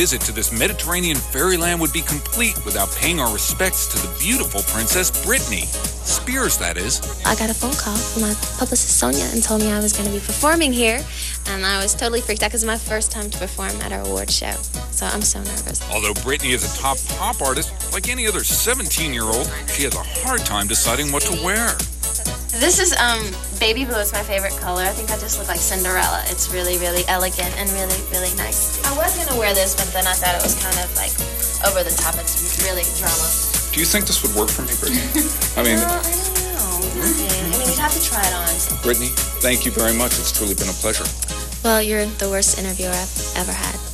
visit to this Mediterranean fairyland would be complete without paying our respects to the beautiful Princess Britney. Spears, that is. I got a phone call from my publicist Sonia and told me I was going to be performing here. And I was totally freaked out because it's my first time to perform at our award show. So I'm so nervous. Although Britney is a top pop artist, like any other 17 year old, she has a hard time deciding what to wear. This is um baby blue is my favorite color. I think I just look like Cinderella. It's really, really elegant and really, really nice. I was gonna wear this, but then I thought it was kind of like over the top. It's really drama. Do you think this would work for me, Britney? I mean, Well, I don't know. Hmm? I mean, you'd have to try it on. Britney, thank you very much. It's truly been a pleasure. Well, you're the worst interviewer I've ever had.